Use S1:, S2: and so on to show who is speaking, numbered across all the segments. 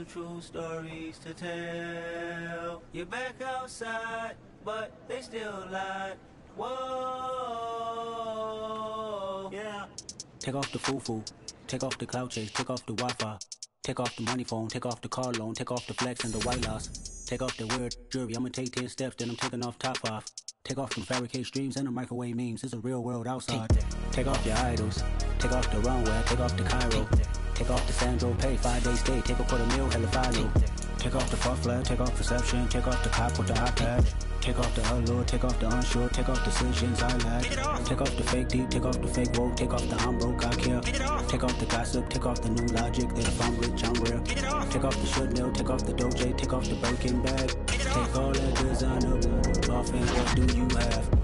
S1: some true stories to tell. You're back outside, but they still lied. Whoa, yeah.
S2: Take off the foo-foo. Take off the cloud chase. Take off the Wi-Fi. Take off the money phone. Take off the car loan. Take off the flex and the white loss. Take off the weird jewelry. I'ma take 10 steps, then I'm taking off top five. Take off them fabricate streams and the microwave memes. It's a real world outside. Take off your idols. Take off the runway. Take off the Cairo. Take off the Sandro pay. Five days stay. Take a quarter meal. Hella follow. Take off the fuck flag. Take off perception. Take off the cop with the iPad. Take off the allure. Take off the unsure. Take off decisions I lack. Take off the fake deep. Take off the fake woke. Take off the I'm broke. I care. Take off the gossip. Take off the new logic. That if I'm rich, I'm real. Take off the should know. Take off the doje. Take off the Birkin bag. Take all that designer off and what do you have?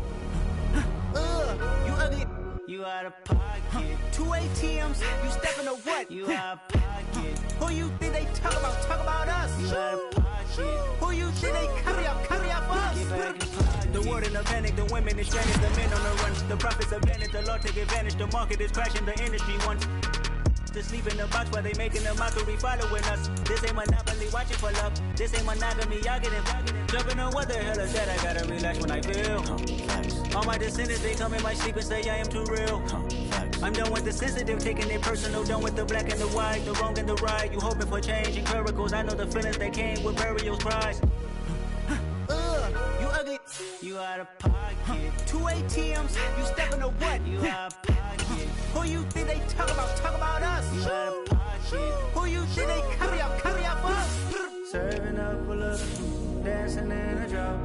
S1: Out of pocket.
S3: Two ATMs, you stepping to what?
S1: You out of pocket.
S3: Who you think they talk about? Talk about us.
S1: You out of pocket.
S3: Who you think they carry up? Carry up
S1: in
S3: us.
S4: The world in a panic, the women is stranded, the men on the run. The profits advantage, the law take advantage, the market is crashing, the industry wants to sleep in the box while they making a mockery following us. This ain't monopoly, watching for love. This ain't monogamy, y'all getting Jumping on what the hell is that? I gotta relax when I feel. All my descendants, they come in my sleep and say I am too real. I'm done with the sensitive, taking it personal. Done with the black and the white, the wrong and the right. You hoping for change and miracles. I know the feelings that came with burials, cries.
S3: Ugh, you ugly.
S1: You out of pocket.
S3: Two ATMs, you stepping to what?
S1: You out of pocket.
S3: Who you think they talk about? Talk about us.
S1: You out of pocket.
S3: Who you think they carry up? Carry up us.
S1: Serving up a look, dancing in a drop.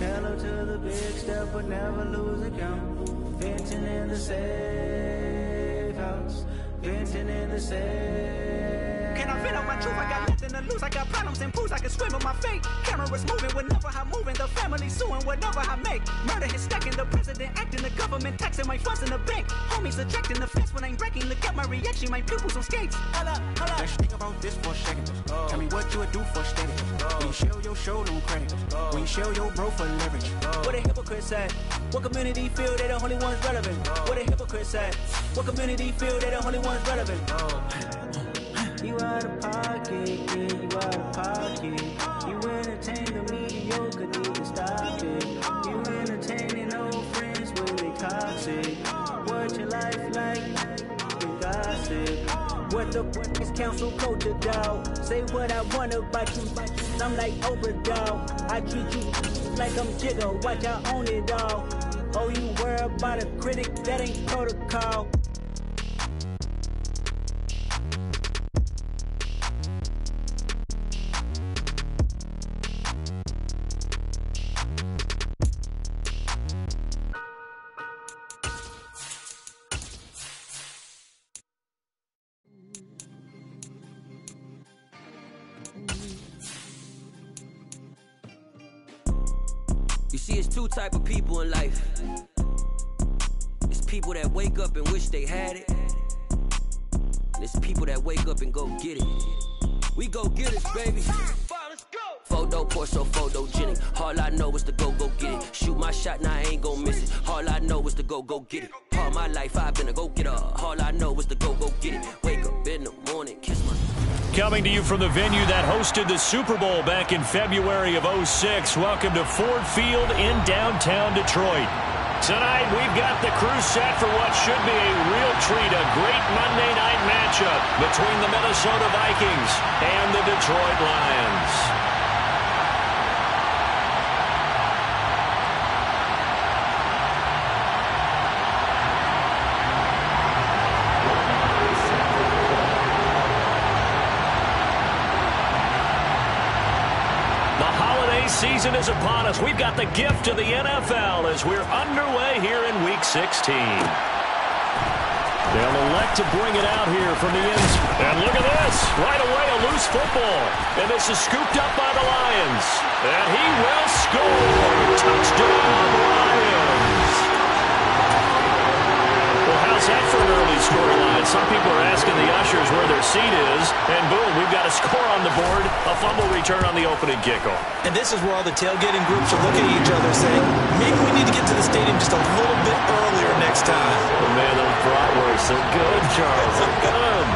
S1: Hello to the big step, but never lose a count. Venting in the safe house. Venting in the safe.
S4: Can I fit out my truth? I got nothing to lose. I got problems and pools. I can swim with my fate. Cameras moving whenever I'm moving. The family suing whatever I make. Murder is stacking. The president acting. The government taxing my funds in the bank. Homies subtracting the fence when I'm breaking. Look at my reaction. My pupils on skates.
S3: Hold up, hold up.
S5: Let's think about this for a second. Tell me what you would do for status. When you show your show on credit. When you show your bro for leverage.
S4: What a hypocrite said. What community feel they the only ones relevant? What a hypocrite said. What community feel they the only ones relevant?
S1: You out of pocket, yeah, you out of pocket. You entertain the mediocre, need to stop it. You entertaining old friends when they toxic. What your life like? You gossip.
S4: What the fuck is council culture, dog? Say what I want about you. I'm like Oprah, dog. I treat you like I'm Jigga. Watch I own it all. Oh, you worry about a critic? That ain't protocol.
S6: Wish they had it. And it's people that wake up and go get it. We go get it, baby. Photo, Porsche, photogenic. All I know is to go, go get it. Shoot my shot, now I ain't gon' miss it. All I know is to go, go get it. All my life I've been a go getter. All I know is to go, go get it.
S7: Coming to you from the venue that hosted the Super Bowl back in February of 06. Welcome to Ford Field in downtown Detroit. Tonight, we've got the crew set for what should be a real treat, a great Monday night matchup between the Minnesota Vikings and the Detroit Lions. Season is upon us. We've got the gift of the NFL as we're underway here in Week 16. They'll elect to bring it out here from the ends. And look at this. Right away, a loose football. And this is scooped up by the Lions. And he will score. Touchdown, Lions. How's that for an early scoreline? Some people are asking the ushers where their seat is, and boom, we've got a score on the board, a fumble return on the opening kickoff.
S8: And this is where all the tailgating groups are looking at each other saying, maybe we need to get to the stadium
S7: just
S8: a little bit earlier next time.
S7: Oh, man, those bratwursts are good, Charles. They're good.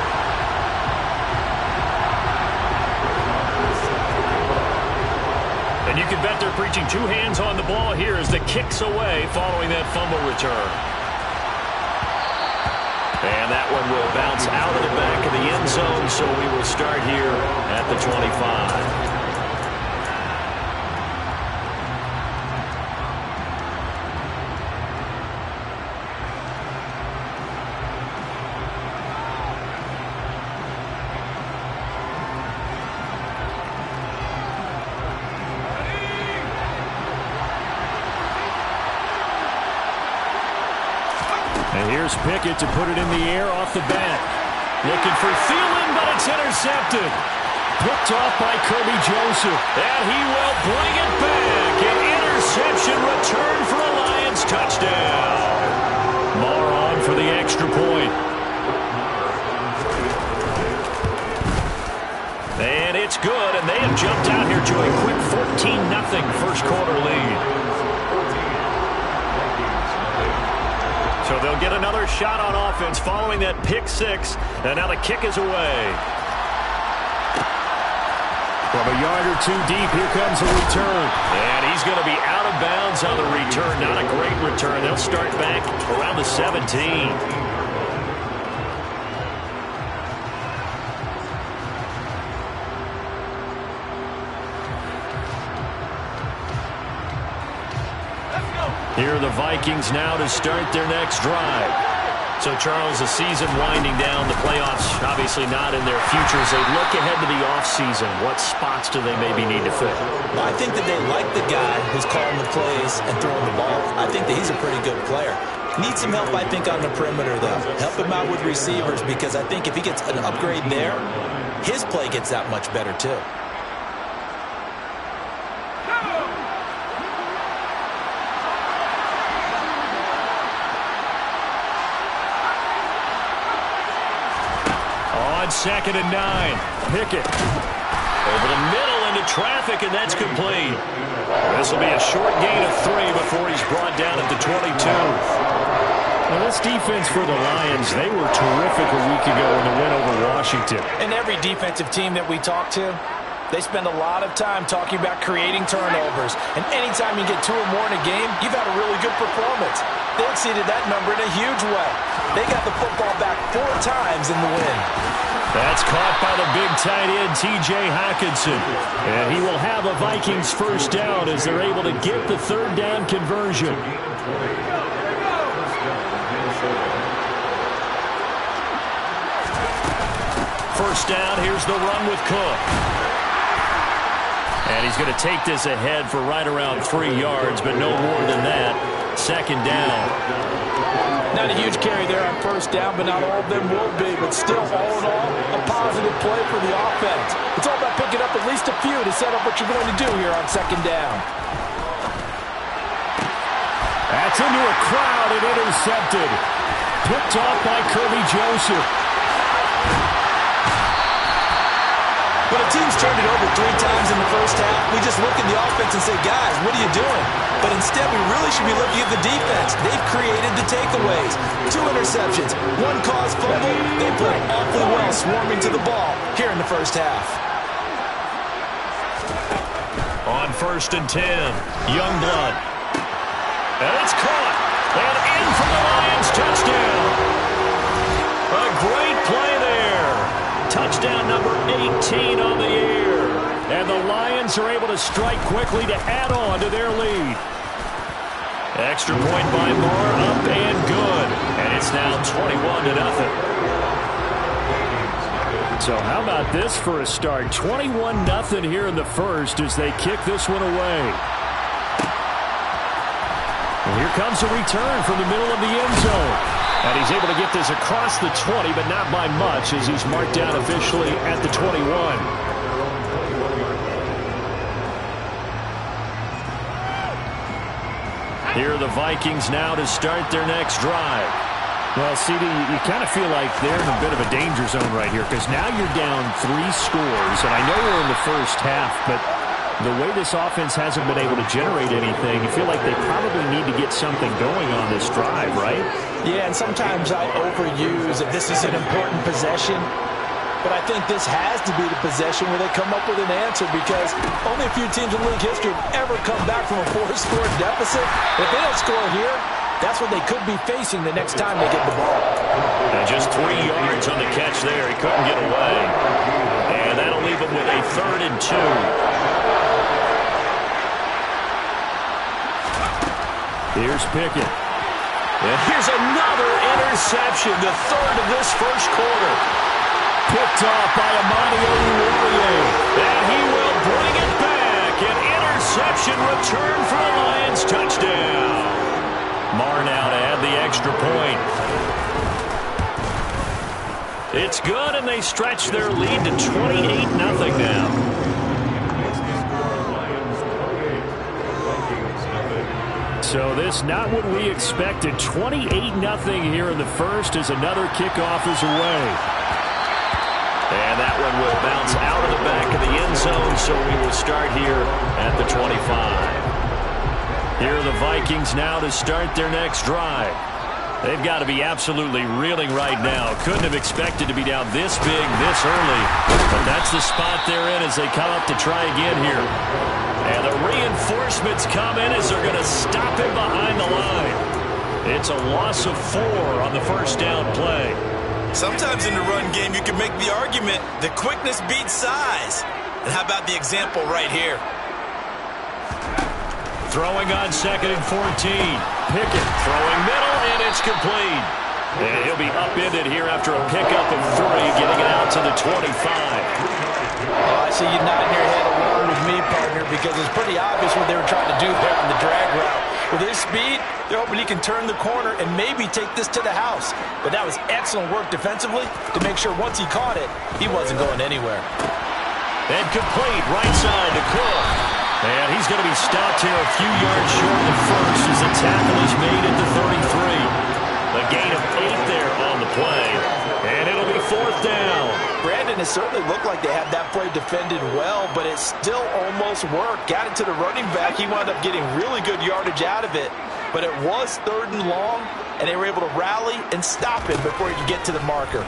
S7: And you can bet they're preaching two hands on the ball here as the kicks away following that fumble return. And that one will bounce out of the back of the end zone, so we will start here at the 25. Here's Pickett to put it in the air off the bat. Looking for Thielen, but it's intercepted. Picked off by Kerby Joseph. And he will bring it back. An interception return for a Lions touchdown. Maher on for the extra point. And it's good, and they have jumped out here to a quick 14-0 first quarter lead. So they'll get another shot on offense following that pick six. And now the kick is away. From a yard or two deep, here comes a return. And he's going to be out of bounds on the return. Not a great return. They'll start back around the 17. Here are the Vikings now to start their next drive. So, Charles, the season winding down, the playoffs obviously not in their future. As they look ahead to the offseason, what spots do they maybe need to fill?
S8: Well, I think that they like the guy who's calling the plays and throwing the ball. I think that he's a pretty good player. Need some help, I think, on the perimeter, though. Help him out with receivers because I think if he gets an upgrade there, his play gets that much better, too.
S7: Second and nine. Pickett over the middle into traffic, and that's complete. This will be a short gain of three before he's brought down at the 22. Now, this defense for the Lions, they were terrific a week ago in the win over Washington.
S9: And every defensive team that we talk to, they spend a lot of time talking about creating turnovers. And anytime you get two or more in a game, you've had a really good performance. They exceeded that number in a huge way. They got the football back four times in the win.
S7: That's caught by the big tight end, T.J. Hockenson. And he will have a Vikings first down as they're able to get the third down conversion. First down, here's the run with Cook. And he's going to take this ahead for right around three yards, but no more than that. Second down.
S9: Not a huge carry there on first down, but not all of them will be. But still, all in all, a positive play for the offense. It's all about picking up at least a few to set up what you're going to do here on second down.
S7: That's into a crowd and intercepted. Picked off by Kerby Joseph.
S8: When a team's turned it over three times in the first half, we just look at the offense and say, guys, what are you doing? But instead, we really should be looking at the defense. They've created the takeaways. Two interceptions, one caused fumble. They played awfully well swarming to the ball here in the first half.
S7: On first and ten, Youngblood. And it's caught. And in for the Lions touchdown. Touchdown number 18 on the year. And the Lions are able to strike quickly to add on to their lead. Extra point by Moore, up and good. And it's now 21 to nothing. So how about this for a start? 21 nothing here in the first as they kick this one away. And here comes a return from the middle of the end zone. And he's able to get this across the 20, but not by much as he's marked down officially at the 21. Here are the Vikings now to start their next drive. Well, CD, you, kind of feel like they're in a bit of a danger zone right here because now you're down three scores, and I know we're in the first half, but the way this offense hasn't been able to generate anything, you feel like they probably need to get something going on this drive, right?
S8: Yeah, and sometimes I overuse if this is an important possession. But I think this has to be the possession where they come up with an answer because only a few teams in league history have ever come back from a four-score deficit. If they don't score here, that's what they could be facing the next time they get the ball.
S7: And just three yards on the catch there. He couldn't get away. And that'll leave him with a third and two. Here's Pickett. And here's another interception, the third of this first quarter. Picked off by Amani Oruwariye. And he will bring it back. An interception return for the Lions. Touchdown. Marr now to add the extra point. It's good, and they stretch their lead to 28-0 now. So this not what we expected. 28-0 here in the first as another kickoff is away. And that one will bounce out of the back of the end zone, so we will start here at the 25. Here are the Vikings now to start their next drive. They've got to be absolutely reeling right now. Couldn't have expected to be down this big this early. But that's the spot they're in as they come up to try again here. And the reinforcements come in as they're going to stop him behind the line. It's a loss of four on the first down play.
S10: Sometimes in the run game, you can make the argument that quickness beats size. And how about the example right here?
S7: Throwing on second and 14. Pickett throwing middle, and it's complete. And he'll be upended here after a pickup of three, getting it out to the 25.
S8: Oh, I see you nodding your head along with me, partner, because it's pretty obvious what they were trying to do there on the drag route. With his speed, they're hoping he can turn the corner and maybe take this to the house. But that was excellent work defensively to make sure once he caught it, he wasn't going anywhere.
S7: And complete right side to Cook. And he's going to be stopped here a few yards short of the first as the tackle is made at the 33. A gain of eight there on the play. And it'll be fourth down.
S8: Brandon, it certainly looked like they had that play defended well, but it still almost worked. Got it to the running back. He wound up getting really good yardage out of it. But it was third and long, and they were able to rally and stop him before he could get to the marker.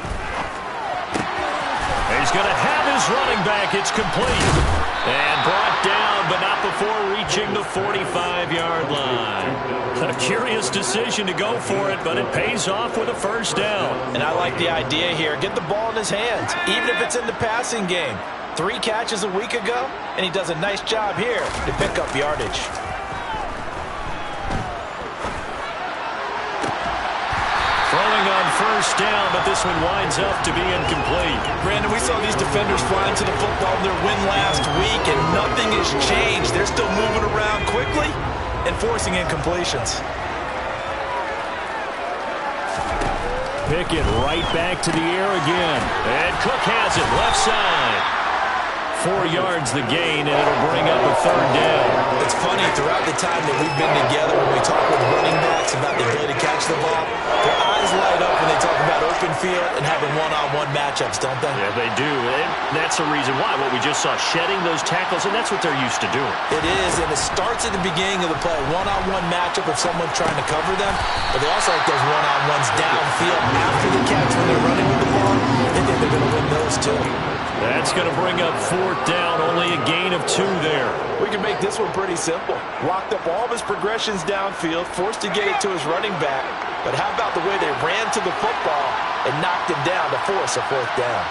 S7: He's going to have his running back. It's complete. And brought down, but not before reaching the 45-yard line. A curious decision to go for it, but it pays off with a first down.
S8: And I like the idea here. Get the ball in his hands, even if it's in the passing game. Three catches a week ago, and he does a nice job here to pick up yardage.
S7: First down, but this one winds up to be incomplete.
S10: Brandon, we saw these defenders flying to the football in their win last week, and nothing has changed. They're still moving around quickly and forcing incompletions.
S7: Pickett right back to the air again. And Cook has it left side. Four yards the gain, and it'll bring up a third down.
S10: It's funny, throughout the time that we've been together, when we talk with running backs about the ability to catch the ball, their eyes light up when they talk about open field and having one-on-one -on -one matchups, don't they?
S7: Yeah, they do. And that's the reason why. What we just saw, shedding those tackles, and that's what they're used to doing.
S10: It is, and it starts at the beginning of the play. One-on-one -on -one matchup with someone trying to cover them, but they also like those one-on-ones downfield after the catch when they're running with the ball. They think they're going to win those, too.
S7: That's going to bring up fourth down. Only a gain of two there.
S8: We can make this one pretty simple. Locked up all of his progressions downfield, forced to get it to his running back. But how about the way they ran to the football and knocked him down to force a fourth down?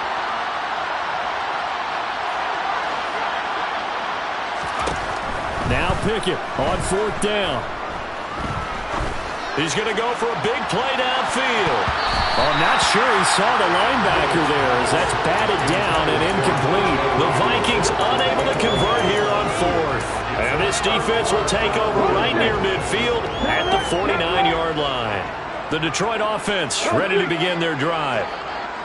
S7: Now Pickett on fourth down. He's going to go for a big play downfield. Oh, I'm not sure he saw the linebacker there as that's batted down and incomplete. The Vikings unable to convert here on fourth. And this defense will take over right near midfield at the 49-yard line. The Detroit offense ready to begin their drive.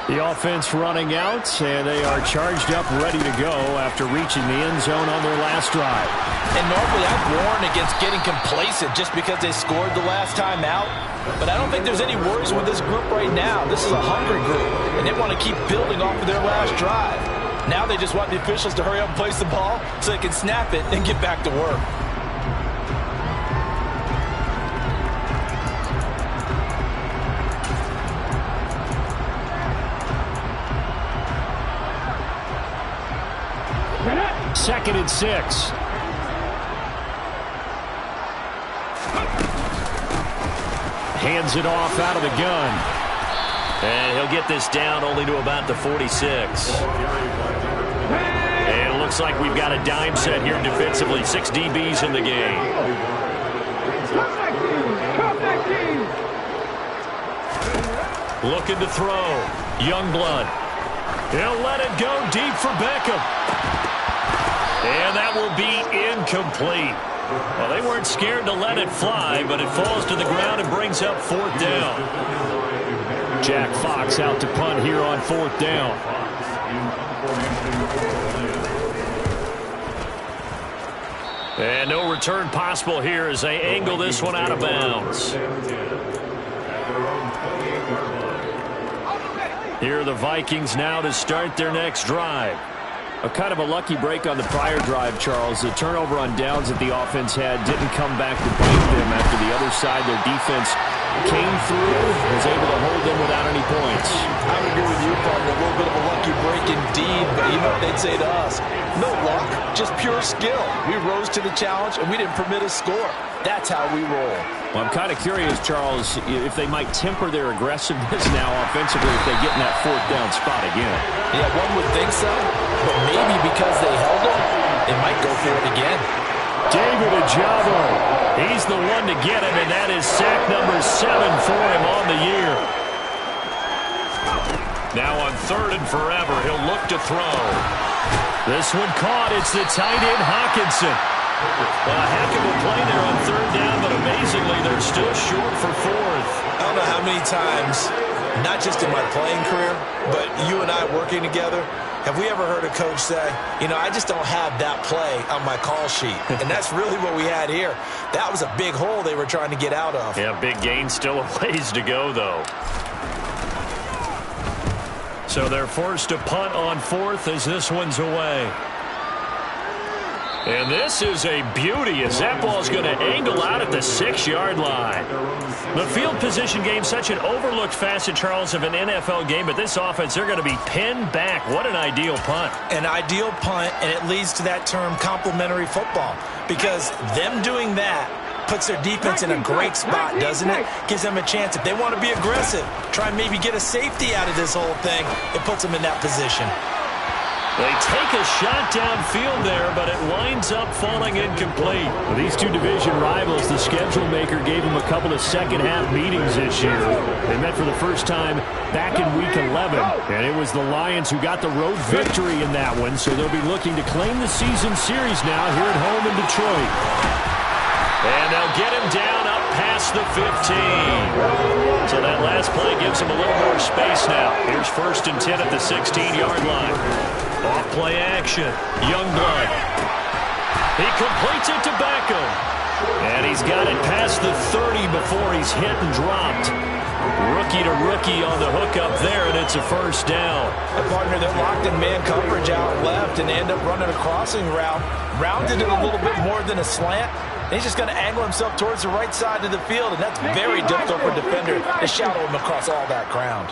S7: The offense running out, and they are charged up, ready to go after reaching the end zone on their last drive.
S8: And normally I'd warn against getting complacent just because they scored the last time out. But I don't think there's any worries with this group right now. This is a hungry group, and they want to keep building off of their last drive. Now they just want the officials to hurry up and place the ball so they can snap it and get back to work.
S7: And six. Hands it off out of the gun.
S11: And he'll get this down only to about the 46.
S7: And it looks like we've got a dime set here defensively. Six DBs in the game. Looking to throw. Youngblood. He'll let it go deep for Beckham. And that will be incomplete. Well, they weren't scared to let it fly, but it falls to the ground and brings up fourth down. Jack Fox out to punt here on fourth down. And no return possible here as they angle this one out of bounds. Here are the Vikings now to start their next drive.
S12: A kind of a lucky break on the prior drive, Charles. The turnover on downs that the offense had didn't come back to bite them after the other side. Their defense came through, was able to hold them without any points.
S8: I would agree with you, partner. A little bit of a lucky break indeed, but you know what they'd say to us? No luck, just pure skill. We rose to the challenge, and we didn't permit a score. That's how we roll.
S12: Well, I'm kind of curious, Charles, if they might temper their aggressiveness now offensively if they get in that fourth down spot again.
S8: Yeah, one would think so, but maybe because they held them, they might go for it again.
S7: David Ojabo. He's the one to get him, and that is sack number seven for him on the year. Now on third and forever, he'll look to throw. This one caught. It's the tight end, Hockenson. Well, a heck of a play there on third down, but amazingly, they're still short for fourth.
S8: I don't know how many times, not just in my playing career, but you and I working together, have we ever heard a coach say, you know, I just don't have that play on my call sheet. And that's really what we had here. That was a big hole they were trying to get out of.
S7: Yeah, big gain. Still a ways to go, though. So they're forced to punt on fourth as this one's away. And this is a beauty as that ball's going to angle out at the six-yard line. The field position game, such an overlooked facet, Charles, of an NFL game, but this offense, they're going to be pinned back. What an ideal punt.
S8: An ideal punt, and it leads to that term complementary football because them doing that puts their defense in a great spot, doesn't it? Gives them a chance. If they want to be aggressive, try and maybe get a safety out of this whole thing, it puts them in that position.
S7: They take a shot downfield there, but it winds up falling incomplete.
S12: Well, these two division rivals, the schedule maker gave them a couple of second-half meetings this year. They met for the first time back in Week 11, and it was the Lions who got the road victory in that one, so they'll be looking to claim the season series now here at home in Detroit.
S7: And they'll get him down up past the 15. So that last play gives him a little more space now. Here's first and 10 at the 16-yard line. Off play action. Youngblood. He completes it to Beckham. And he's got it past the 30 before he's hit and dropped. Rookie to rookie on the hook up there, and it's a first down.
S8: A partner that locked in man coverage out left and end up running a crossing route. Rounded it a little bit more than a slant. He's just going to angle himself towards the right side of the field, and that's very difficult for a defender to shadow him across all that ground.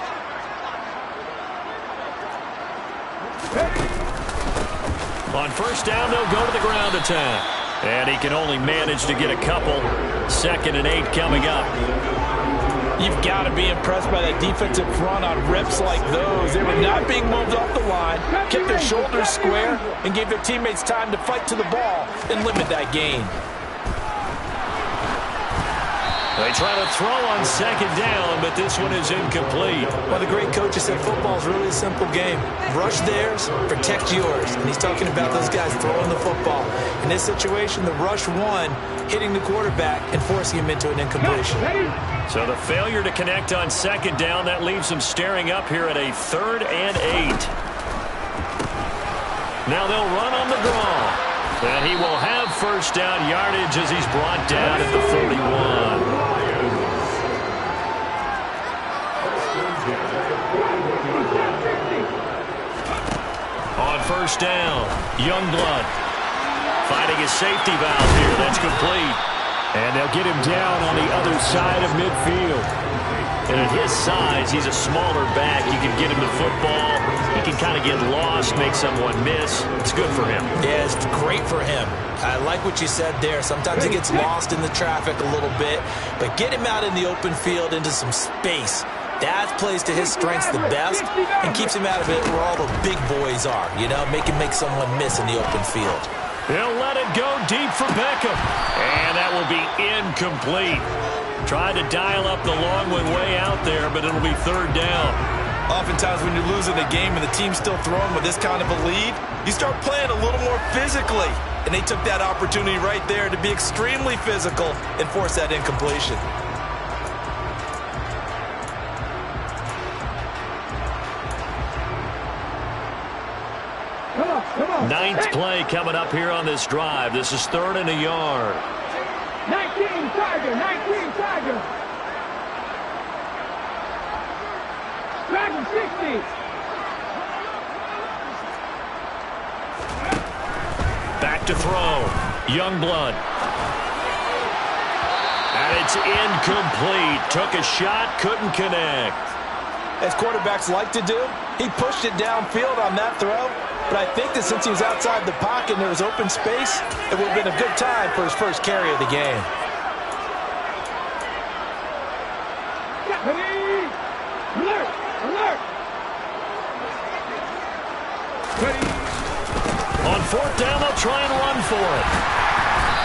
S7: On first down, they'll go to the ground attack. And he can only manage to get a couple. Second and eight coming up.
S8: You've got to be impressed by that defensive front on reps like those. They were not being moved off the line, kept their shoulders square, and gave their teammates time to fight to the ball and limit that gain.
S7: They try to throw on second down, but this one is incomplete.
S8: Well, the great coach has said football is really a simple game. Rush theirs, protect yours. And he's talking about those guys throwing the football. In this situation, the rush one, hitting the quarterback and forcing him into an incompletion.
S7: So the failure to connect on second down, that leaves them staring up here at a third and eight. Now they'll run on the draw. And he will have first down yardage as he's brought down at the 41. First down. Youngblood fighting his safety valve here. That's complete.
S12: And they'll get him down on the other side of midfield.
S7: And at his size, he's a smaller back. You can get him the football. He can kind of get lost, make someone miss. It's good for him.
S8: Yeah, it's great for him. I like what you said there. Sometimes he gets lost in the traffic a little bit, but get him out in the open field into some space. That plays to his strengths the best and keeps him out of it where all the big boys are, you know, make him make someone miss in the open field.
S7: He'll let it go deep for Beckham. And that will be incomplete. Tried to dial up the long one way out there, but it'll be third down.
S8: Oftentimes when you're losing a game and the team's still throwing with this kind of a lead, you start playing a little more physically. And they took that opportunity right there to be extremely physical and force that incompletion.
S7: Ninth play coming up here on this drive. This is third and a yard.
S13: 19 Tiger, 19 Tiger. Dragon 60.
S7: Back to throw. Youngblood. And it's incomplete. Took a shot, couldn't connect.
S8: As quarterbacks like to do, he pushed it downfield on that throw. But I think that since he was outside the pocket and there was open space, it would have been a good time for his first carry of the game.
S13: Alert! Alert!
S7: On fourth down, they'll try and run for it.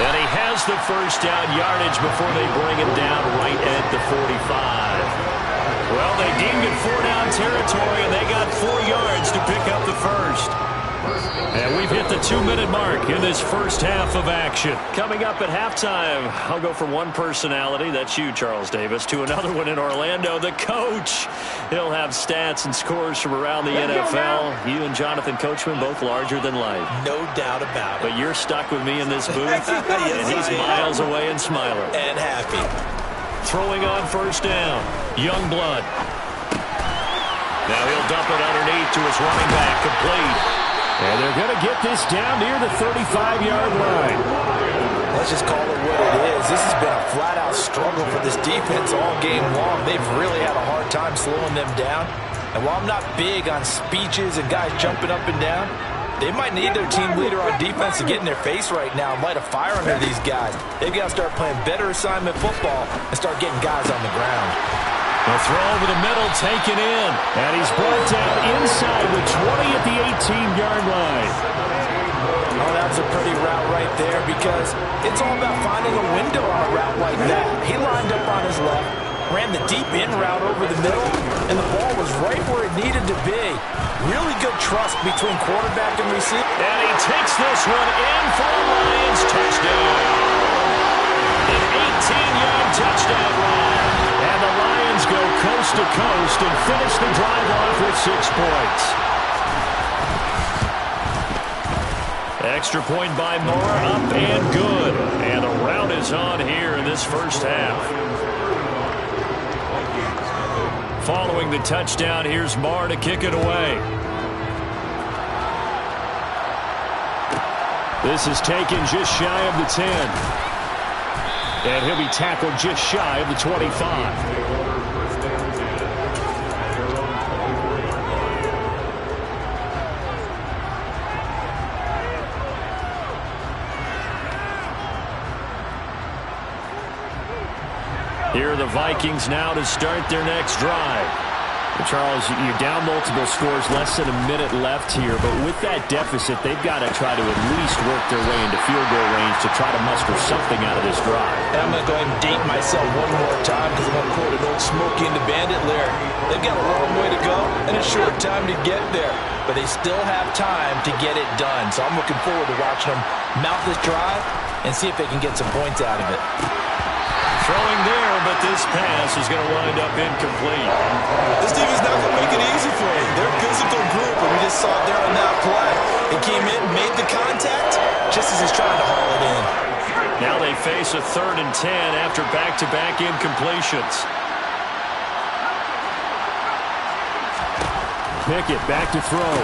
S7: And he has the first down yardage before they bring him down right at the 45. Well, they deemed it four down territory, and they got four yards to pick up the first. And we've hit the two-minute mark in this first half of action. Coming up at halftime, I'll go from one personality, that's you, Charles Davis, to another one in Orlando, the coach. He'll have stats and scores from around the NFL. You and Jonathan Coachman, both larger than life.
S8: No doubt about it.
S7: But you're stuck with me in this booth, and he's miles away and smiling.
S8: And happy.
S7: Throwing on first down, Youngblood. Now he'll dump it underneath to his running back, complete.
S12: And they're going to get this down near the 35-yard line.
S8: Let's just call it what it is. This has been a flat-out struggle for this defense all game long. They've really had a hard time slowing them down. And while I'm not big on speeches and guys jumping up and down, they might need their team leader on defense to get in their face right now and light a fire under these guys. They've got to start playing better assignment football and start getting guys on the ground.
S7: The throw over the middle taken in.
S12: And he's brought down inside the 20 at the 18-yard line.
S8: Oh, that was a pretty route right there because it's all about finding a window on a route like that. He lined up on his left, ran the deep in route over the middle, and the ball was right where it needed to be. Really good trust between quarterback and receiver.
S7: And he takes this one in for a Lions touchdown. An 18-yard touchdown run. And the Lions go coast to coast and finish the drive off with six points. Extra point by Mora, up and good. And a rout is on here in this first half. Following the touchdown, here's Marr to kick it away. This is taken just shy of the 10. And he'll be tackled just shy of the 25. The Vikings now to start their next drive.
S12: Charles, you're down multiple scores, less than a minute left here, but with that deficit, they've got to try to at least work their way into field goal range to try to muster something out of this drive.
S8: And I'm going to go ahead and date myself one more time because I'm going to quote an old Smokey and the Bandit lyric. They've got a long way to go and a short time to get there, but they still have time to get it done. So I'm looking forward to watching them mount this drive and see if they can get some points out of it.
S7: There, but this pass is going to wind up incomplete.
S8: This team is not going to make it easy for you. They're a physical group, and we just saw it there on that play. It came in, made the contact, just as he's trying to haul it in.
S7: Now they face a third and 10 after back-to-back -back incompletions.
S12: Pickett back to throw.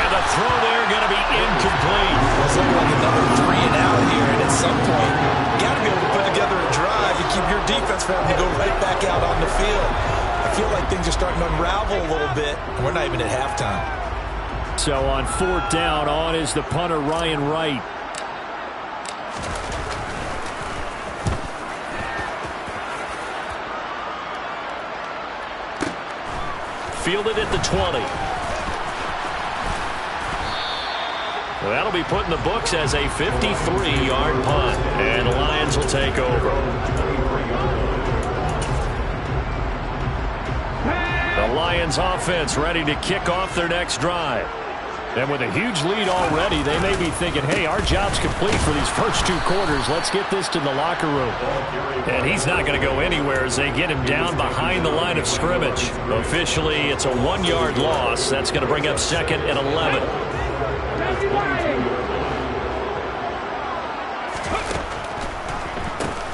S7: And the throw there going to be incomplete.
S8: It's looking like another three and out here, and at some point, you got to be able to put together a drive and keep your defense from to go right back out on the field. I feel like things are starting to unravel a little bit, we're not even at halftime.
S12: So on fourth down, on is the punter, Ryan Wright.
S7: Fielded at the 20. That'll be put in the books as a 53-yard punt. And the Lions will take over. Lions offense ready to kick off their next drive. And with a huge lead already, they may be thinking, hey, our job's complete for these first two quarters. Let's get this to the locker room. And he's not going to go anywhere as they get him down behind the line of scrimmage. Officially, it's a one-yard loss. That's going to bring up second and 11.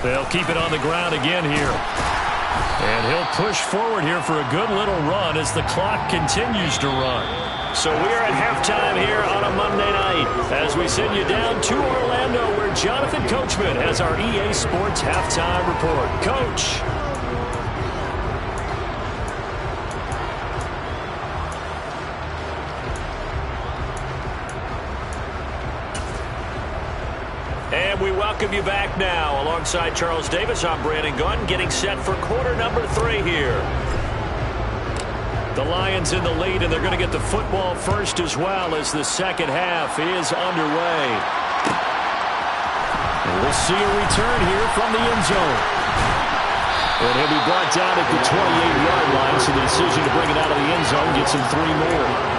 S7: They'll keep it on the ground again here. And he'll push forward here for a good little run as the clock continues to run. So we're at halftime here on a Monday night as we send you down to Orlando where Jonathan Coachman has our EA Sports halftime report. Coach. And we welcome you back now. Alongside Charles Davis, I'm Brandon Gunn getting set for quarter number three here. The Lions in the lead, and they're going to get the football first as well as the second half is underway. And we'll see a return here from the end zone. And he'll be brought down at the 28-yard line, so the decision to bring it out of the end zone gets him three more.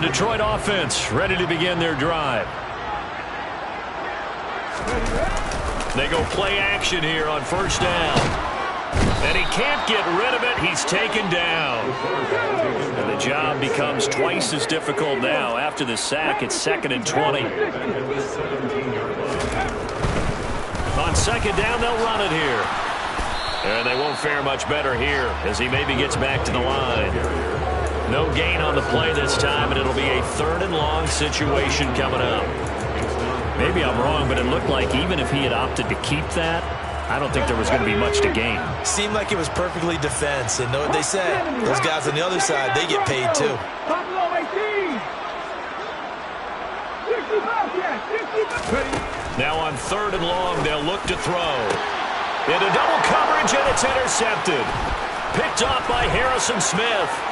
S7: Detroit offense ready to begin their drive. They go play action here on first down. And he can't get rid of it. He's taken down. And the job becomes twice as difficult now. After the sack, it's second and 20. On second down, they'll run it here. And they won't fare much better here as he maybe gets back to the line. No gain on the play this time, and it'll be a third and long situation coming up. Maybe I'm wrong, but it looked like even if he had opted to keep that, I don't think there was going to be much to gain.
S8: Seemed like it was perfectly defense, and know what they said? Those guys on the other side, they get paid too.
S7: Now on third and long, they'll look to throw. Into double coverage, and it's intercepted. Picked off by Harrison Smith.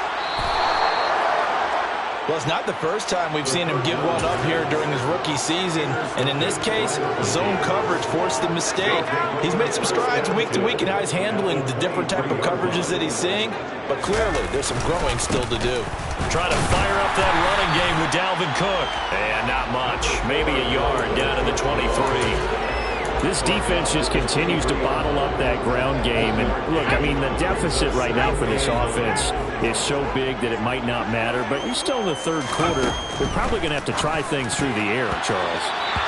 S8: Well, it's not the first time we've seen him give one up here during his rookie season. And in this case, zone coverage forced the mistake. He's made some strides week to week in how he's handling the different type of coverages that he's seeing. But clearly, there's some growing still to do.
S7: Trying to fire up that running game with Dalvin Cook. And not much. Maybe a yard down to the 23.
S12: This defense just continues to bottle up that ground game. And look, I mean, the deficit right now for this offense is so big that it might not matter. But you're still in the third quarter. They're probably going to have to try things through the air, Charles.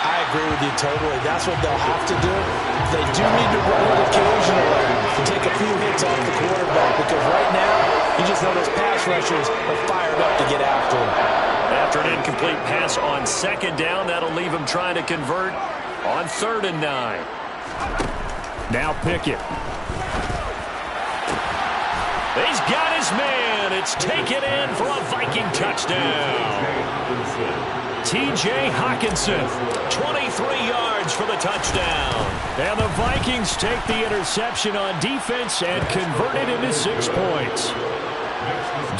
S8: I agree with you totally. That's what they'll have to do. They do need to run it occasionally to take a few hits off the quarterback because right now, you just know those pass rushers are fired up to get after him.
S7: After an incomplete pass on second down, that'll leave him trying to convert on third and nine.
S12: Now Pickett.
S7: He's got his man. It's taken in for a Viking touchdown. T.J. Hockenson, 23 yards for the touchdown.
S12: And the Vikings take the interception on defense and convert it into six points.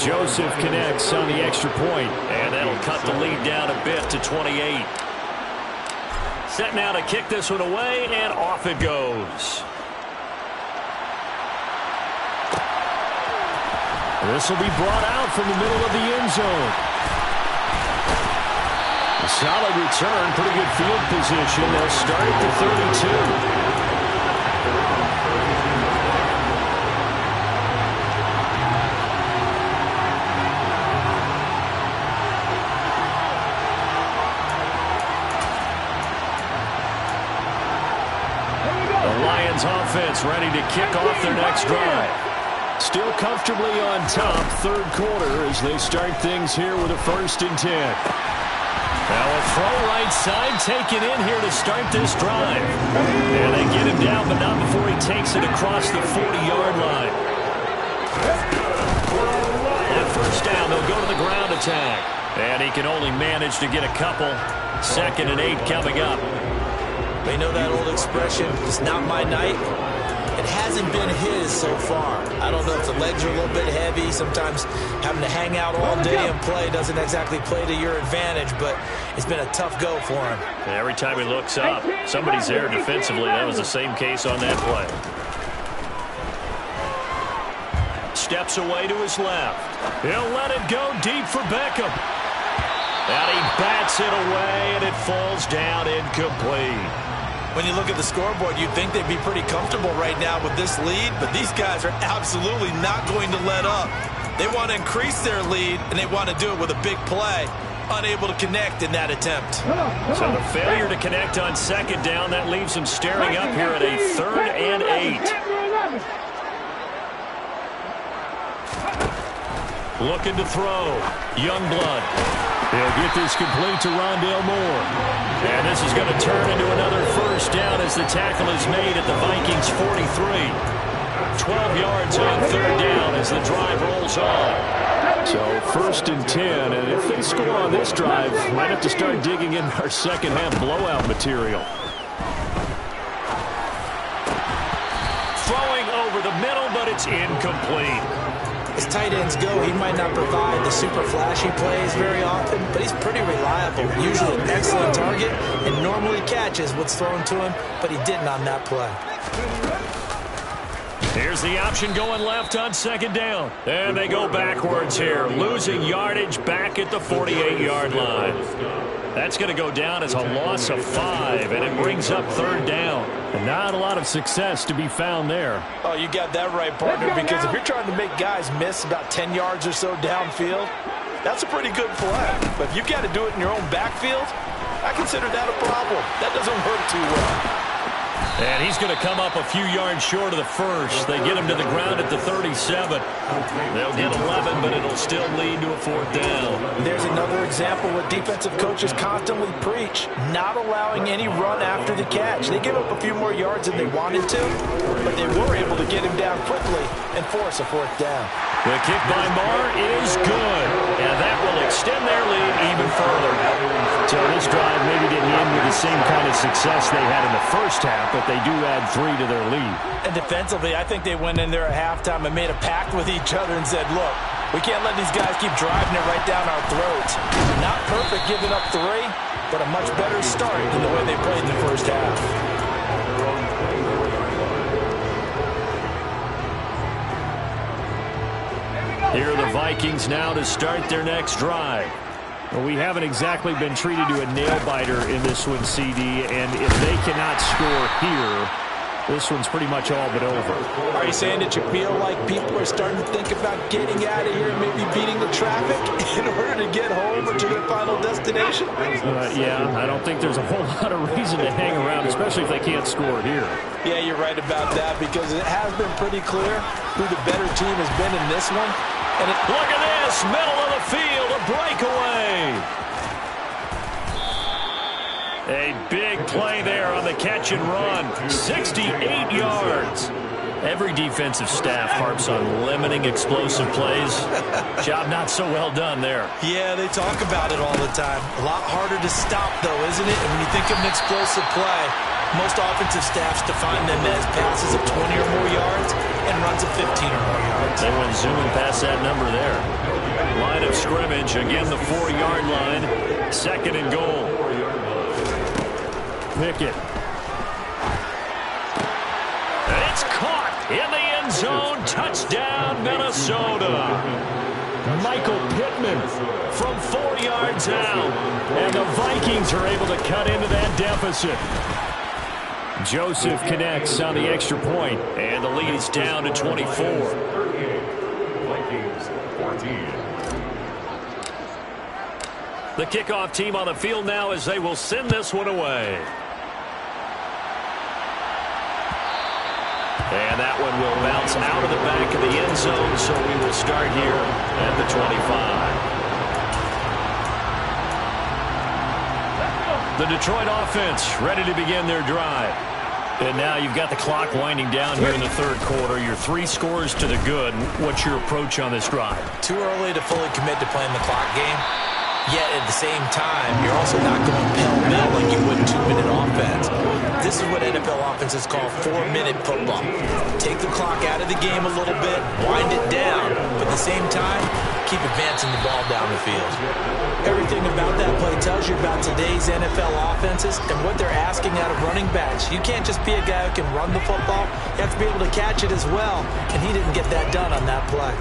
S12: Joseph connects on the extra.
S7: And that'll cut the lead down a bit to 28. Set now to kick this one away, and off it goes.
S12: This will be brought out from the middle of the end zone. A solid return, pretty good field position. They'll start at the 32.
S7: Offense ready to kick off their next drive. Still comfortably on top, third quarter as they start things here with a first and 10. Now a throw right side taken in here to start this drive. And they get him down, but not before he takes it across the 40-yard line. That first down, they'll go to the ground attack. And he can only manage to get a couple. Second and eight coming up.
S8: They know that old expression, it's not my night. It hasn't been his so far. I don't know if the legs are a little bit heavy. Sometimes having to hang out all day and play doesn't exactly play to your advantage, but it's been a tough go for him.
S14: Every time he looks up, somebody's there defensively. That was the same case on that play.
S7: Steps away to his left. He'll let it go deep for Beckham. And he bats it away, and it falls down incomplete.
S8: When you look at the scoreboard, you'd think they'd be pretty comfortable right now with this lead, but these guys are absolutely not going to let up. They want to increase their lead, and they want to do it with a big play. Unable to connect in that attempt.
S7: So the failure to connect on second down, that leaves them staring up here at a third and eight. Looking to throw. Youngblood. He'll get this complete to Rondale Moore. And this is going to turn into another first down as the tackle is made at the Vikings 43. 12 yards on third down as the drive rolls on. So first and 10, and if they score on this drive, might have to start digging in our second half blowout material. Throwing over the middle, but it's incomplete.
S8: As tight ends go, he might not provide the super flashy plays very often, but he's pretty reliable. Usually an excellent target and normally catches what's thrown to him, but he didn't on that play.
S7: Here's the option going left on second down. And they go backwards here, losing yardage back at the 48-yard line. That's going to go down as a loss of five, and it brings up third down. And not a lot of success to be found there.
S8: Oh, you got that right, partner, because if you're trying to make guys miss about 10 yards or so downfield, that's a pretty good play. But if you've got to do it in your own backfield, I consider that a problem. That doesn't work too well.
S7: And he's going to come up a few yards short of the first. They get him to the ground at the 37. They'll get 11, but it'll still lead to a fourth down.
S8: There's another example what defensive coaches constantly preach, not allowing any run after the catch. They give up a few more yards than they wanted to, but they were able to get him down quickly and force a fourth down.
S7: The kick by Maher is good, and that will extend their lead even further. So this drive maybe didn't end with the same kind of success they had in the first half, but they do add three to their lead.
S8: And defensively, I think they went in there at halftime and made a pact with each other and said, look, we can't let these guys keep driving it right down our throats. Not perfect giving up three, but a much better start than the way they played in the first half.
S7: Here are the Vikings now to start their next drive. Well, we haven't exactly been treated to a nail-biter in this one, CD, and if they cannot score here, this one's pretty much all but over.
S8: Are you saying that you feel like people are starting to think about getting out of here and maybe beating the traffic in order to get home or to their final destination?
S7: Uh, yeah, I don't think there's a whole lot of reason to hang around, especially if they can't score here.
S8: Yeah, you're right about that because it has been pretty clear who the better team has been in this one.
S7: And it, Look at this, middle of the field, a breakaway. A big play there on the catch and run. 68 yards. Every defensive staff harps on limiting explosive plays. Job not so well done there.
S8: Yeah, they talk about it all the time. A lot harder to stop, though, isn't it? And when you think of an explosive play, most offensive staffs define them as passes of 20 or more yards and runs of 15 or more yards.
S7: They went zooming past that number there. Line of scrimmage, again the four-yard line. Second and goal. Pickett. It's caught in the end zone. Touchdown, Minnesota. Michael Pittman from four yards out. And the Vikings are able to cut into that deficit. Joseph connects on the extra point, and the lead is down to 24. The kickoff team on the field now as they will send this one away. And that one will bounce out of the back of the end zone, so we will start here at the 25. The Detroit offense ready to begin their drive. And now you've got the clock winding down here in the third quarter. Your three scores to the good. What's your approach on this drive?
S8: Too early to fully commit to playing the clock game. Yet at the same time, you're also not going pell-mell like you would two-minute offense. This is what NFL offenses call four-minute football. Take the clock out of the game a little bit, wind it down, the same time, keep advancing the ball down the field. Everything about that play tells you about today's NFL offenses and what they're asking out of running backs. You can't just be a guy who can run the football. You have to be able to catch it as well, and he didn't get that done on that play.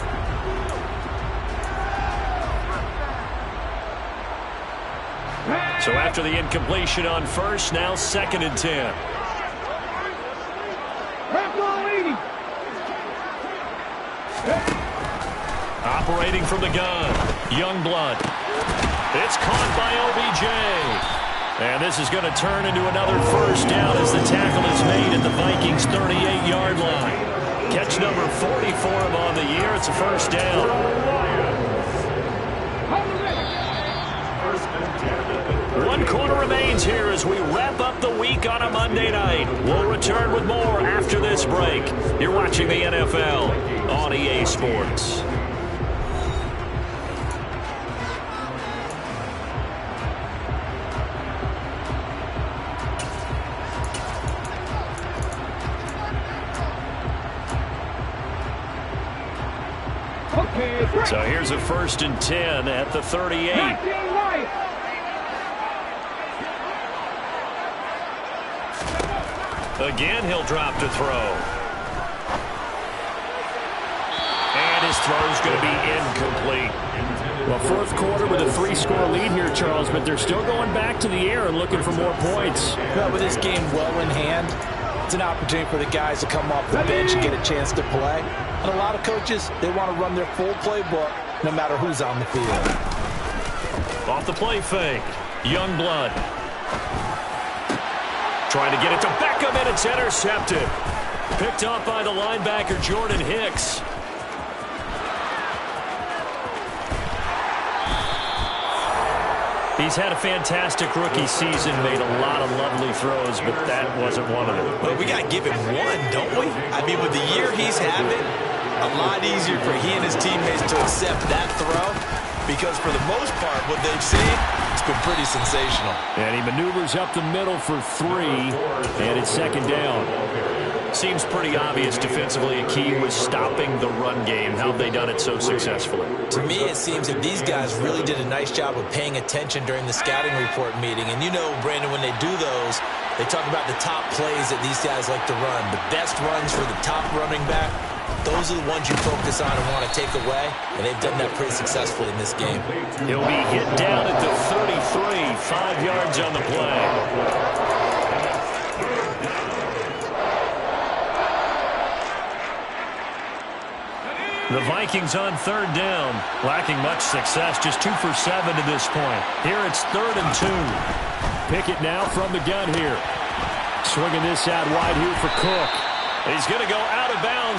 S7: So after the incompletion on first, now second and ten. Operating from the gun, Youngblood. It's caught by OBJ. And this is going to turn into another first down as the tackle is made at the Vikings' 38-yard line. Catch number 44 on the year. It's a first down. One quarter remains here as we wrap up the week on a Monday night. We'll return with more after this break. You're watching the NFL on EA Sports. So here's a first and 10 at the 38. Again, he'll drop to throw. And his throw's going to be incomplete.
S12: Well, fourth quarter with a three-score lead here, Charles, but they're still going back to the air and looking for more points.
S8: Well, with this game well in hand, it's an opportunity for the guys to come off the bench and get a chance to play. And a lot of coaches, they want to run their full playbook no matter who's on the field.
S7: Off the play fake, Youngblood. Trying to get it to Beckham, and it's intercepted. Picked up by the linebacker, Jordan Hicks. He's had a fantastic rookie season, made a lot of lovely throws, but that wasn't one of them.
S8: Well, we got to give him one, don't we? I mean, with the year he's having, a lot easier for he and his teammates to accept that throw because for the most part, what they've seen, it's been pretty sensational.
S12: And he maneuvers up the middle for three, and it's second down.
S7: Seems pretty obvious defensively a key was stopping the run game. How have they done it so successfully?
S8: To me, it seems that these guys really did a nice job of paying attention during the scouting report meeting. And you know, Brandon, when they do those, they talk about the top plays that these guys like to run. The best runs for the top running back, those are the ones you focus on and want to take away. And they've done that pretty successfully in this game.
S7: He'll be hit down at the 33, five yards on the play. The Vikings on third down, lacking much success, just two for seven to this point. Here it's third and two.
S12: Pickett now from the gun here. Swinging this out wide here for Cook.
S7: He's going to go out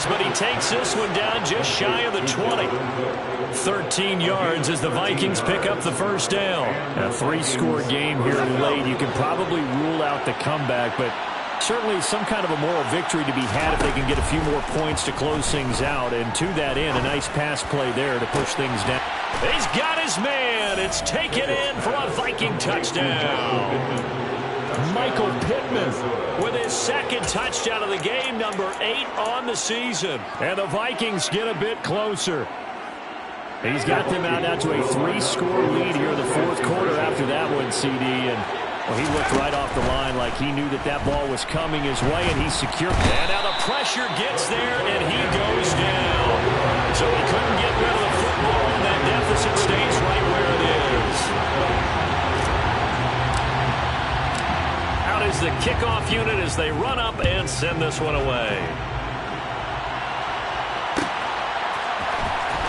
S7: but he takes this one down just shy of the 20. 13 yards as the Vikings pick up the first down.
S12: A three-score game here late. You can probably rule out the comeback, but certainly some kind of a moral victory to be had if they can get a few more points to close things out. And to that end, a nice pass play there to push things down.
S7: He's got his man. It's taken in for a Viking touchdown. Michael Pittman with his second touchdown of the game, number eight on the season.
S12: And the Vikings get a bit closer. He's got them out now to a three-score lead here in the fourth quarter after that one, CD. And well, he looked right off the line like he knew that that ball was coming his way, and he's secure.
S7: And now the pressure gets there, and he goes down. So he couldn't get rid of the football, and that deficit stays right where it is. Out the kickoff unit as they run up and send this one away.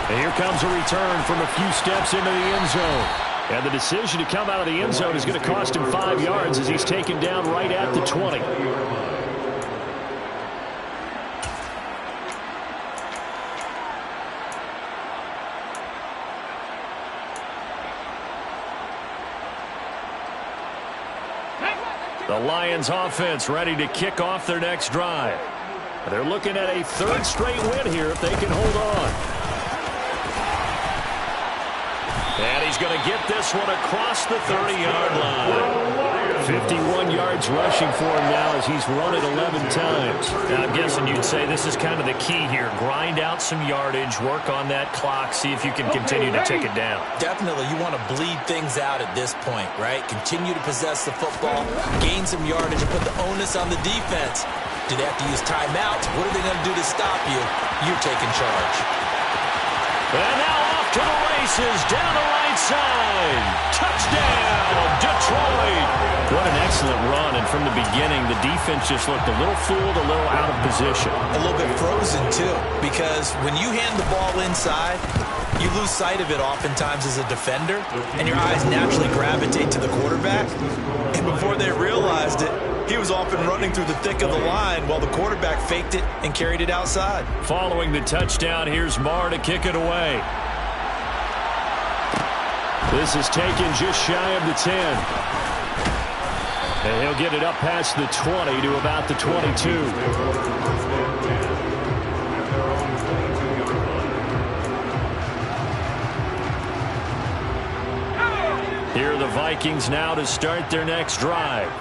S12: And here comes a return from a few steps into the end zone. And the decision to come out of the end zone is going to cost him five yards as he's taken down right at the 20.
S7: The Lions offense ready to kick off their next drive. They're looking at a third straight win here if they can hold on. And he's going to get this one across the 30-yard line. 51 yards rushing for him now as he's run it 11 times.
S15: Now, I'm guessing you'd say this is kind of the key here. Grind out some yardage, work on that clock, see if you can continue to take it down.
S8: Definitely. You want to bleed things out at this point, right? Continue to possess the football, gain some yardage, and put the onus on the defense. Do they have to use timeouts? What are they going to do to stop you? You're taking charge.
S15: And now off to the races down the right side. Touchdown, Detroit.
S7: What an excellent run, and from the beginning, the defense just looked a little fooled, a little out of position.
S8: A little bit frozen, too, because when you hand the ball inside, you lose sight of it oftentimes as a defender, and your eyes naturally gravitate to the quarterback. And before they realized it, he was off and running through the thick of the line while the quarterback faked it and carried it outside.
S7: Following the touchdown, here's Maher to kick it away. This is taken just shy of the 10. And he'll get it up past the 20 to about the 22. Here are the Vikings now to start their next drive.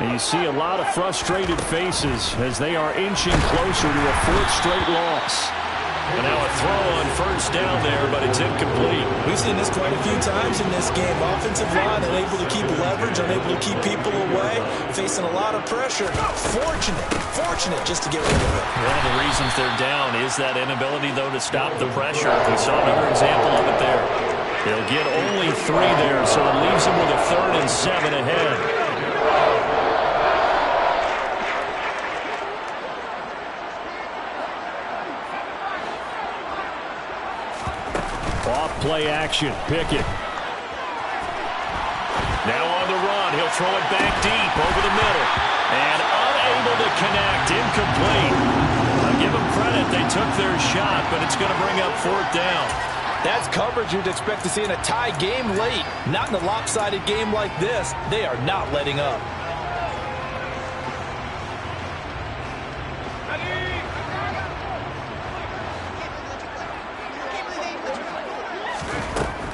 S7: And you see a lot of frustrated faces as they are inching closer to a fourth straight loss. And now a throw on first down there, but it's incomplete.
S8: We've seen this quite a few times in this game. Offensive line unable to keep leverage, unable to keep people away, facing a lot of pressure. Fortunate, fortunate just to get rid of it.
S15: One of the reasons they're down is that inability, though, to stop the pressure. We saw another example of it there.
S7: They'll get only three there, so it leaves them with a third and seven ahead. Play action. Pickett. Now on the run. He'll throw it back deep over the middle. And unable to connect. Incomplete. I'll give them credit. They took their shot, but it's going to bring up fourth down.
S16: That's coverage you'd expect to see in a tie game late. Not in a lopsided game like this. They are not letting up.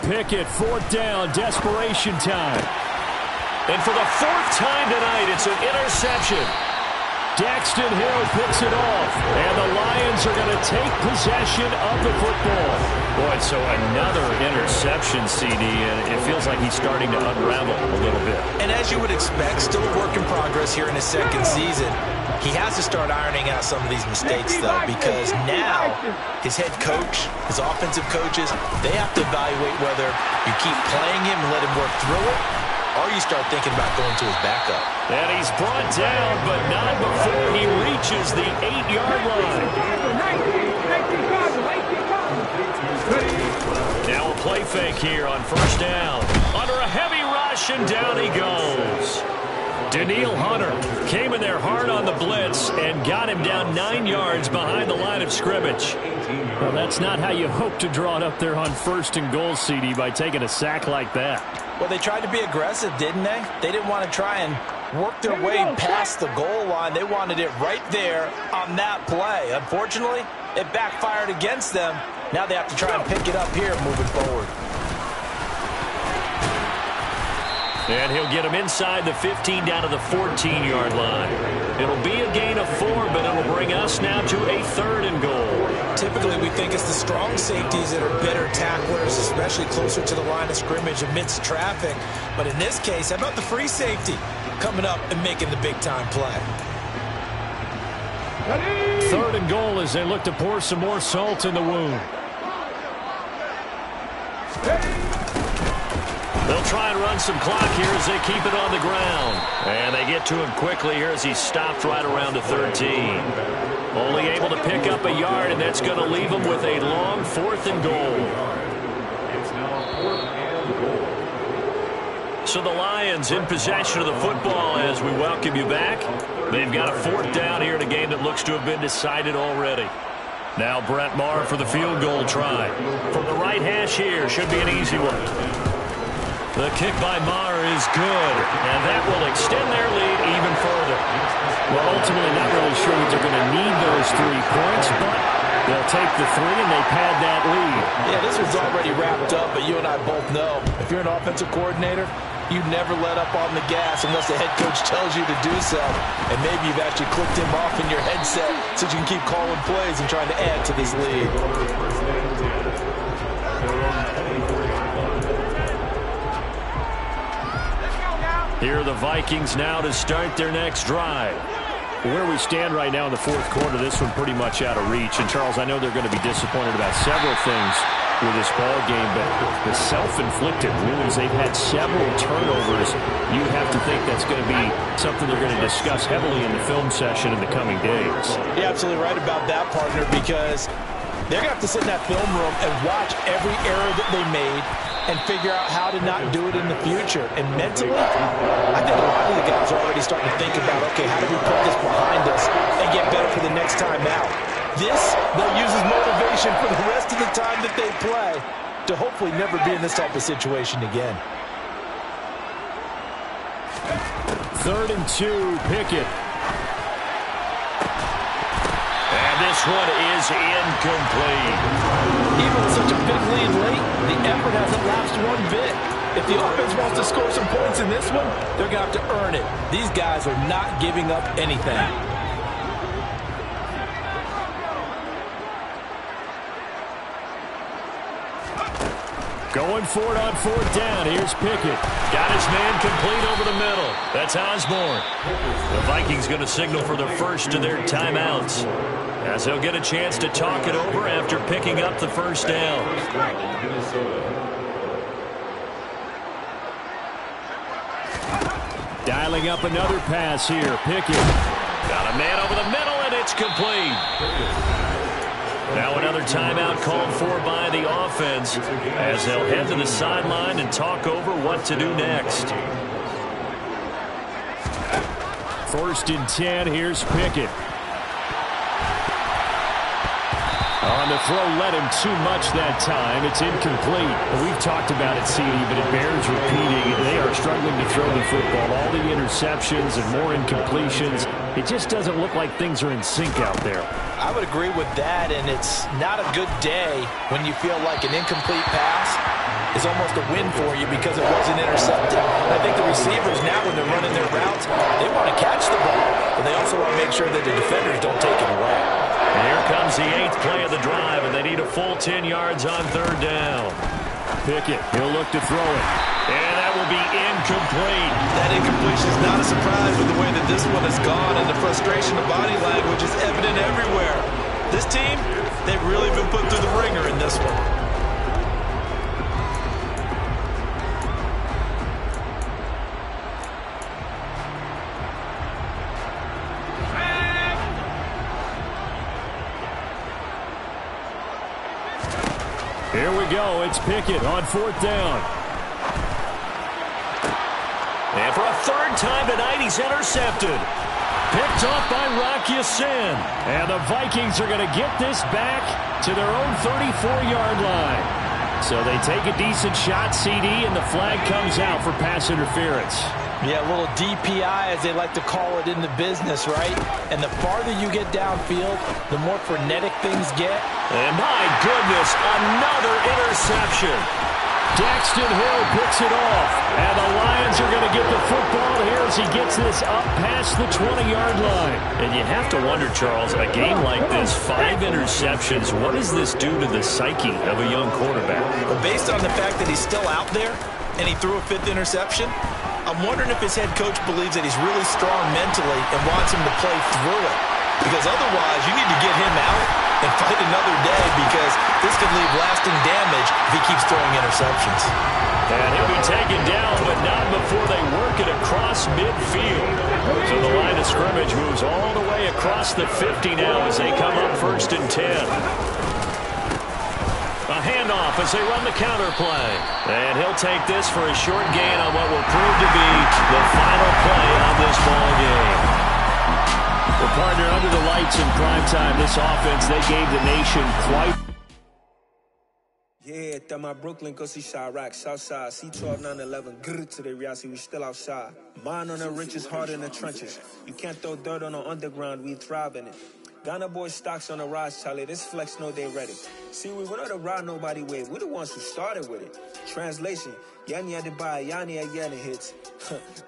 S7: Pickett, fourth down, desperation time. And for the fourth time tonight, it's an interception. Daxton Hill picks it off, and the Lions are going to take possession of the football.
S15: Boy, so another interception, CD, and it feels like he's starting to unravel a little bit.
S8: And as you would expect, still a work in progress here in his second season. He has to start ironing out some of these mistakes, though, because now his head coach, his offensive coaches, they have to evaluate whether you keep playing him and let him work through it, or you start thinking about going to his backup.
S7: And he's brought down, but not before he reaches the eight-yard line. Now a play fake here on first down. Under a heavy rush, and down he goes. Danielle Hunter came in there hard on the blitz and got him down nine yards behind the line of scrimmage. Well, that's not how you hope to draw it up there on first and goal, CD, by taking a sack like that.
S8: Well, they tried to be aggressive, didn't they? They didn't want to try and work their way past the goal line. They wanted it right there on that play. Unfortunately, it backfired against them. Now they have to try and pick it up here moving forward.
S7: And he'll get him inside the 15 down to the 14-yard line. It'll be a gain of four, but it'll bring us now to a third and goal.
S8: Typically, we think it's the strong safeties that are better tacklers, especially closer to the line of scrimmage amidst traffic. But in this case, how about the free safety coming up and making the big-time play?
S7: Third and goal as they look to pour some more salt in the wound. They'll try and run some clock here as they keep it on the ground. And they get to him quickly here as he stopped right around the 13. Only able to pick up a yard, and that's going to leave him with a long fourth and goal. So the Lions in possession of the football as we welcome you back. They've got a fourth down here in a game that looks to have been decided already. Now Brett Maher for the field goal try. From the right hash here, should be an easy one. The kick by Maher is good, and that will extend their lead even further.
S12: Well, ultimately, not really sure that they're going to need those three points, but they'll take the three and they pad that lead.
S8: Yeah, this was already wrapped up, but you and I both know if you're an offensive coordinator, you never let up on the gas unless the head coach tells you to do so. And maybe you've actually clicked him off in your headset so you can keep calling plays and trying to add to this lead.
S7: Here are the Vikings now to start their next drive.
S12: Where we stand right now in the fourth quarter, this one pretty much out of reach. And, Charles, I know they're going to be disappointed about several things with this ball game, but the self-inflicted wounds, they've had several turnovers. You have to think that's going to be something they're going to discuss heavily in the film session in the coming days.
S8: You're absolutely right about that, partner, because they're going to have to sit in that film room and watch every error that they made and figure out how to not do it in the future. And mentally, I think a lot of the guys are already starting to think about, okay, how do we put this behind us and get better for the next time out? This, they'll use as motivation for the rest of the time that they play to hopefully never be in this type of situation again.
S12: Third and two, Pickett.
S7: And this one is incomplete.
S8: Even with such a big lead late, effort hasn't lapsed one bit. If the offense wants to score some points in this one, they're going to have to earn it. These guys are not giving up anything.
S12: Going for it on fourth down. Here's Pickett.
S7: Got his man complete over the middle. That's Osborne. The Vikings going to signal for the first of their timeouts as they'll get a chance to talk it over after picking up the first down.
S12: Dialing up another pass here. Pickett.
S7: Got a man over the middle, and it's complete. Another timeout called for by the offense as they'll head to the sideline and talk over what to do next.
S12: First and 10, here's Pickett. On the throw, led him too much that time. It's incomplete. We've talked about it, CD, but it bears repeating. They are struggling to throw the football. All the interceptions and more incompletions. It just doesn't look like things are in sync out there.
S8: I would agree with that, and it's not a good day when you feel like an incomplete pass is almost a win for you because it wasn't intercepted. I think the receivers now, when they're running their routes, they want to catch the ball, but they also want to make sure that the defenders don't take it away.
S7: And here comes the eighth play of the drive, and they need a full 10 yards on third down.
S12: Pickett, he'll look to throw it.
S7: And that will be incomplete.
S8: That incompletion is not a surprise with the way that this one has gone, and the frustration of body language is evident everywhere. This team, they've really been put through the ringer in this one.
S12: Go. It's Pickett on fourth down.
S7: And for a third time tonight, he's intercepted.
S12: Picked off by Rock Ya-Sin. And the Vikings are going to get this back to their own 34-yard line. So they take a decent shot, CD, and the flag comes out for pass interference.
S8: Yeah, a little DPI, as they like to call it in the business, right? And the farther you get downfield, the more frenetic things get.
S7: And my goodness, another interception.
S12: Daxton Hill picks it off. And the Lions are going to get the football here as he gets this up past the 20-yard line.
S7: And you have to wonder, Charles, a game like this, five interceptions, what does this do to the psyche of a young quarterback?
S8: Well, based on the fact that he's still out there and he threw a fifth interception, I'm wondering if his head coach believes that he's really strong mentally and wants him to play through it. Because otherwise, you need to get him out and fight another day because this could leave lasting damage if he keeps throwing interceptions.
S7: And he'll be taken down, but not before they work it across midfield. So the line of scrimmage moves all the way across the 50 now as they come up first and 10. A handoff as they run the counter play. And he'll take this for a short gain on what will prove to be the final play of this ball game.
S12: Well, partner, under the lights in prime time, this offense, they gave the nation quite
S17: Yeah, that my Brooklyn go see Chirac, Southside, C12 911, grr to the reality, we still outside. Mine on the richest, heart in the trenches. You can't throw dirt on the underground, we thrive in it. Ghana boy stocks on the rise, Charlie. This flex know they ready. See, we went on the ride nobody way. We the ones who started with it. Translation: Yanni had to buy Yanni had Yanni hits.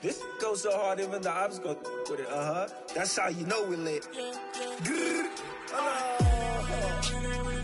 S17: this goes so hard, even the ops go with it. Uh huh. That's how you know we lit. Yeah, yeah. Uh-huh.